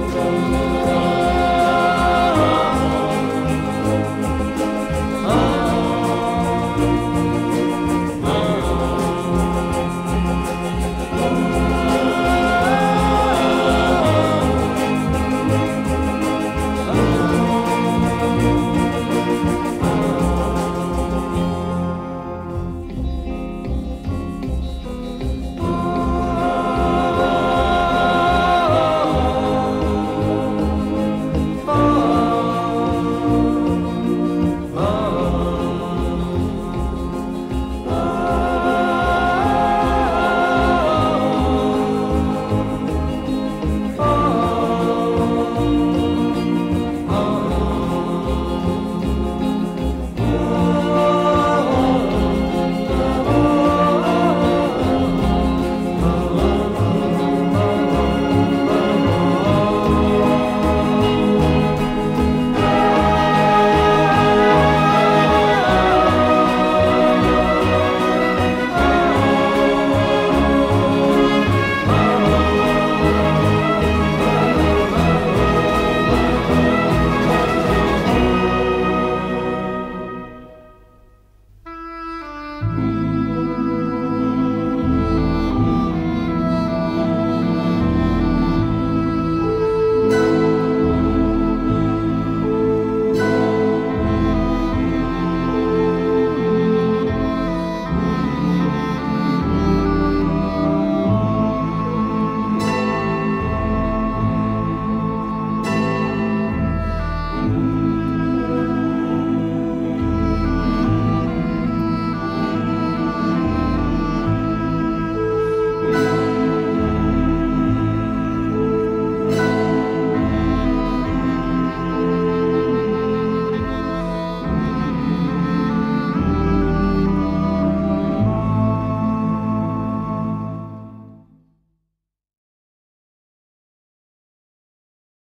you.